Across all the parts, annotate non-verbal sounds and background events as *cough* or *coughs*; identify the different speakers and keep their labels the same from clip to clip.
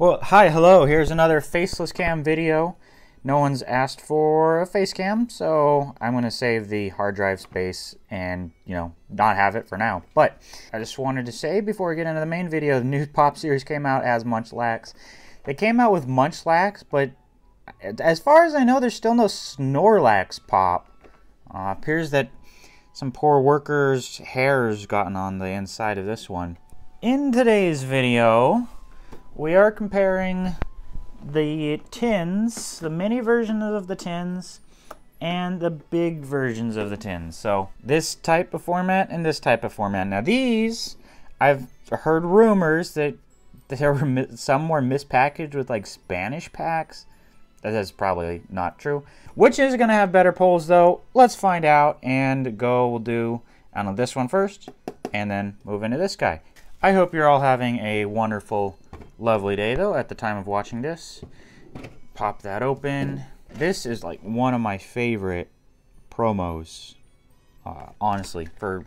Speaker 1: Well, hi, hello. Here's another faceless cam video. No one's asked for a face cam, so I'm going to save the hard drive space and, you know, not have it for now. But I just wanted to say before we get into the main video, the new *laughs* pop series came out as Munchlax. It came out with Munchlax, but as far as I know, there's still no Snorlax pop. Uh, appears that some poor worker's hair's gotten on the inside of this one. In today's video, we are comparing the tins, the mini versions of the tins, and the big versions of the tins. So this type of format and this type of format. Now these, I've heard rumors that there were some were mispackaged with like Spanish packs. That is probably not true. Which is going to have better pulls though? Let's find out and go. We'll do on this one first and then move into this guy. I hope you're all having a wonderful Lovely day though at the time of watching this. Pop that open. This is like one of my favorite promos. Uh, honestly, for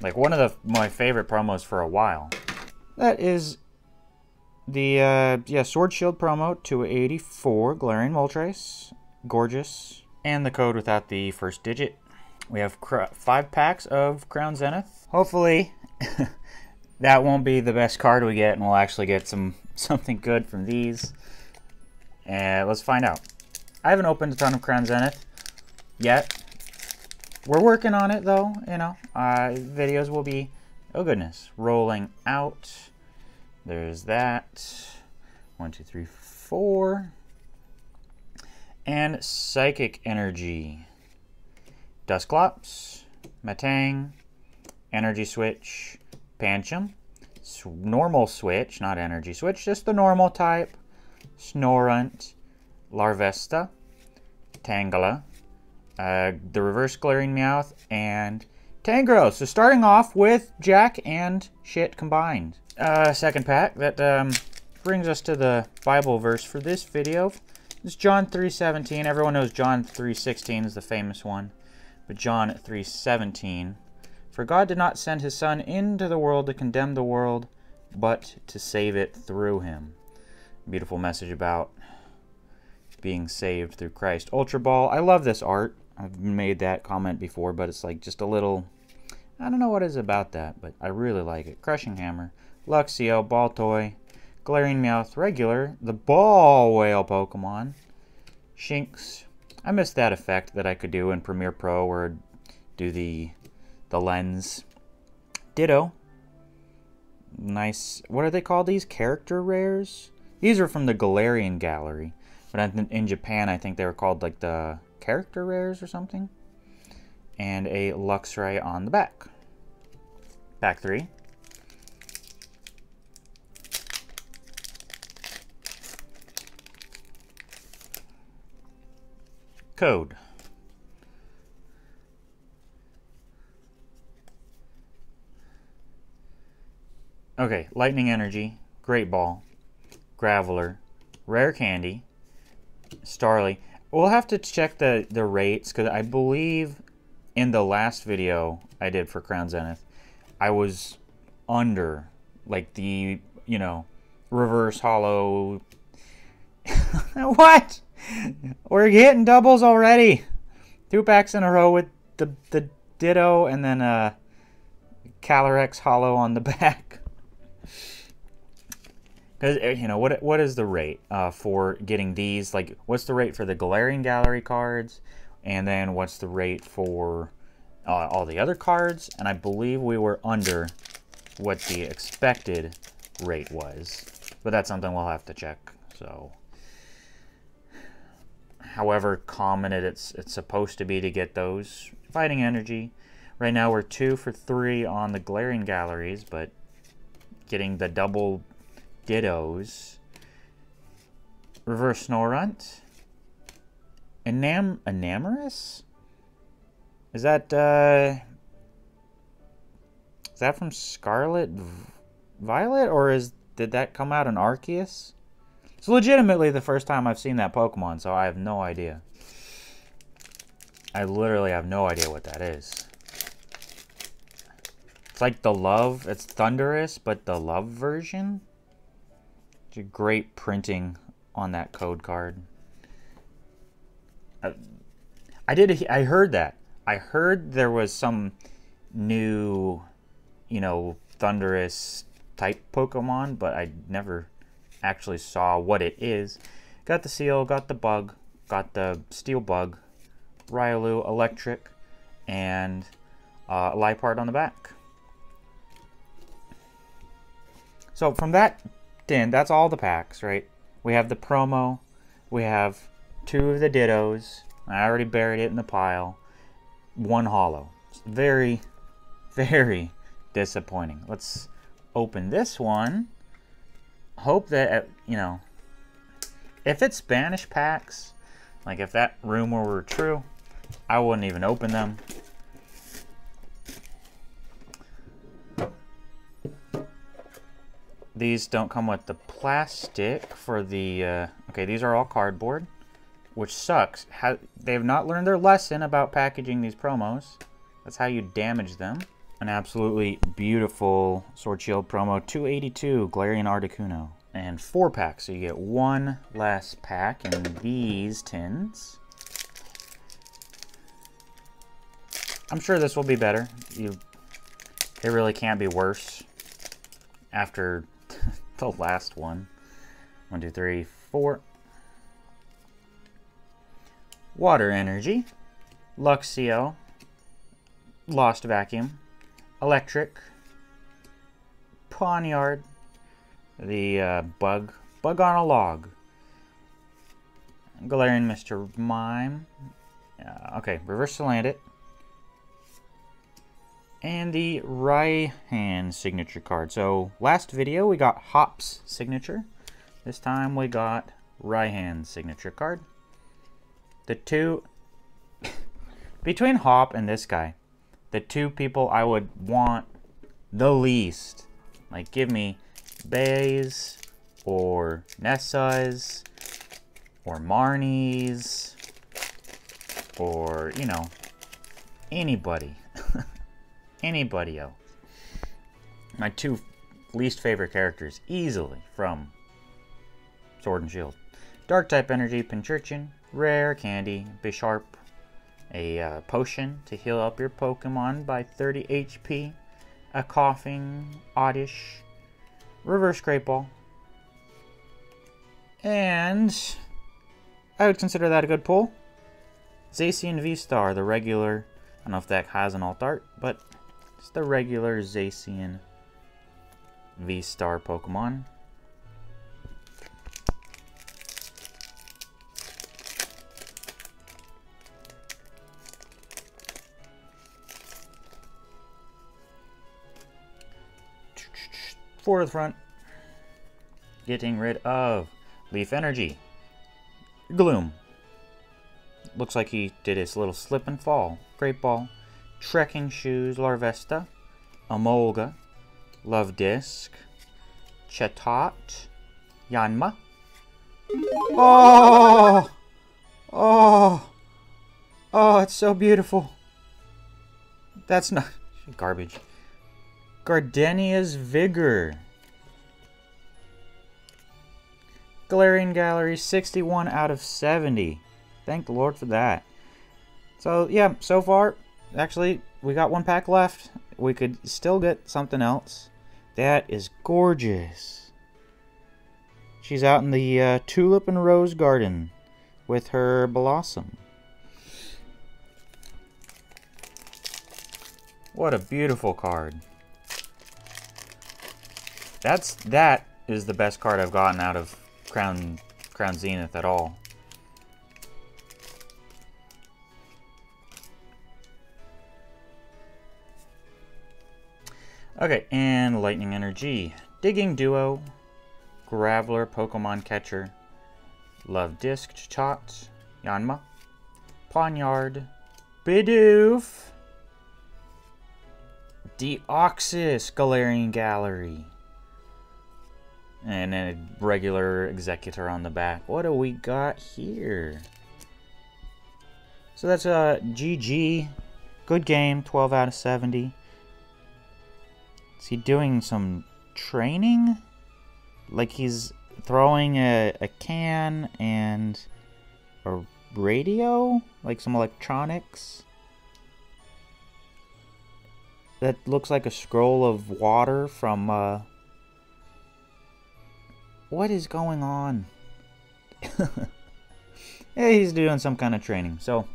Speaker 1: like one of the my favorite promos for a while. That is the uh, yeah Sword Shield promo 284 Galarian Moltres, gorgeous, and the code without the first digit. We have five packs of Crown Zenith. Hopefully, *laughs* that won't be the best card we get, and we'll actually get some *laughs* something good from these. And let's find out. I haven't opened a ton of Crown Zenith yet. We're working on it, though. You know, uh, videos will be, oh goodness, rolling out. There's that. One, two, three, four. And Psychic Energy. Dusclops, Matang, Energy Switch, Pancham, normal switch, not energy switch, just the normal type, Snorunt, Larvesta, Tangela, uh, the reverse Galarian meowth, and Tangrowth. So starting off with Jack and shit combined. Uh, second pack that um, brings us to the Bible verse for this video. It's John 3.17. Everyone knows John 3.16 is the famous one. But John 3.17 for God did not send his Son into the world to condemn the world, but to save it through him. Beautiful message about being saved through Christ. Ultra Ball, I love this art. I've made that comment before, but it's like just a little. I don't know what is about that, but I really like it. Crushing Hammer, Luxio, Ball Toy, Galarian Meowth, Regular, the Ball Whale Pokemon, Shinx. I missed that effect that I could do in Premiere Pro where do the the lens. Ditto. Nice. What are they called? These character rares. These are from the Galarian Gallery, but in Japan, I think they were called like the character rares or something. And a Luxray on the back. Back three. Code. Okay, Lightning Energy, Great Ball, Graveler, Rare Candy, Starly. We'll have to check the, the rates because I believe in the last video I did for Crown Zenith, I was under like the, you know, reverse holo. *laughs* what? We're getting doubles already. Two packs in a row with the, the Ditto and then uh, Calyrex holo on the *laughs* back. Because eh, you know what? What is the rate uh, for getting these? Like, what's the rate for the Galarian Gallery cards, and then what's the rate for uh, all the other cards? And I believe we were under what the expected rate was, but that's something we'll have to check. So, however common it it's it's supposed to be to get those fighting energy. Right now we're two for three on the Galarian galleries, but getting the double Dittos. Reverse Snorunt. Enam Enamorus? Is that uh Is that from Scarlet Violet or is did that come out in Arceus? It's legitimately the first time I've seen that Pokemon, so I have no idea. I literally have no idea what that is. It's like the love, it's Thundurus, but the love version? It's a Great printing on that code card. I, I did. I heard that. I heard there was some new, you know, Thundurus type Pokemon, but I never actually saw what it is. Got the seal, got the bug, got the steel bug, Riolu electric, and uh, Liepard on the back. So from that, Dan, that's all the packs, right? We have the promo, we have two of the Dittos. I already buried it in the pile. One holo. It's very, *laughs* very disappointing. Let's open this one. Hope that, uh, you know, if it's Spanish packs, like if that rumor were true, I wouldn't even open them. These don't come with the plastic for the, uh, okay, these are all cardboard, which sucks. How, they have not learned their lesson about packaging these promos. That's how you damage them. An absolutely beautiful Sword Shield promo, 282 Galarian Articuno. And four packs, so you get one less pack in these tins. I'm sure this will be better. You, It really can't be worse after the last one. One, two, three, four. Water Energy, Luxio, Lost Vacuum, Electric, Pawniard, the uh, Bug, Bug on a Log, Galarian Mr. Mime, uh, okay, Reverse to land it. And the Raihan signature card. So last video we got Hop's signature. This time we got Raihan's signature card. The two *coughs* between Hop and this guy, the two people I would want the least. Like give me Bays or Nessas or Marnies or, you know, anybody. Anybody else. My two least favorite characters easily from Sword and Shield. Dark type energy, Pincurchin, rare candy, Bisharp, a uh, potion to heal up your Pokemon by 30 HP, a Koffing, Oddish, reverse great ball, and I would consider that a good pull. Zacian V-Star, the regular, I don't know if that has an alt art, but it's the regular Zacian V-Star Pokemon. For the front, getting rid of Leaf Energy, Gloom. Looks like he did his little slip and fall. Great Ball, Trekking Shoes, Larvesta, Emolga, Disc, Chatot, Yanma. Oh! Oh! Oh, it's so beautiful. That's not *laughs* garbage. Gardenia's Vigor. Galarian Gallery, 61 out of 70. Thank the Lord for that. So, yeah, so far, actually, we got one pack left. We could still get something else. That is gorgeous. She's out in the uh, Tulip and Rose Garden with her Blossom. What a beautiful card. That's that is the best card I've gotten out of Crown Crown Zenith at all. Okay, and Lightning Energy. Digging Duo, Graveler, Pokemon Catcher, Luvdisc, Chot, Yanma, Pawniard, Bidoof, Deoxys, Galarian Gallery and a regular Exeggutor on the back. What do we got here? So that's uh, a GG. Good game, 12 out of 70. Is he doing some training? Like he's throwing a, a can and a radio, like some electronics. That looks like a scroll of water from, uh... What is going on? *laughs* yeah, he's doing some kind of training. So,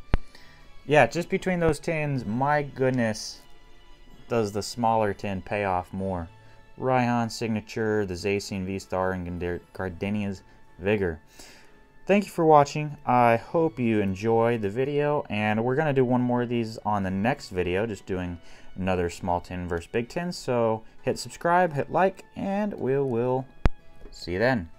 Speaker 1: yeah, just between those tins, my goodness, does the smaller tin pay off more. Raihan Signature, the Zacian V-Star, and Gardenia's Vigor. Thank you for watching. I hope you enjoyed the video, and we're going to do one more of these on the next video, just doing another small tin versus big tin. So hit subscribe, hit like, and we will see you then.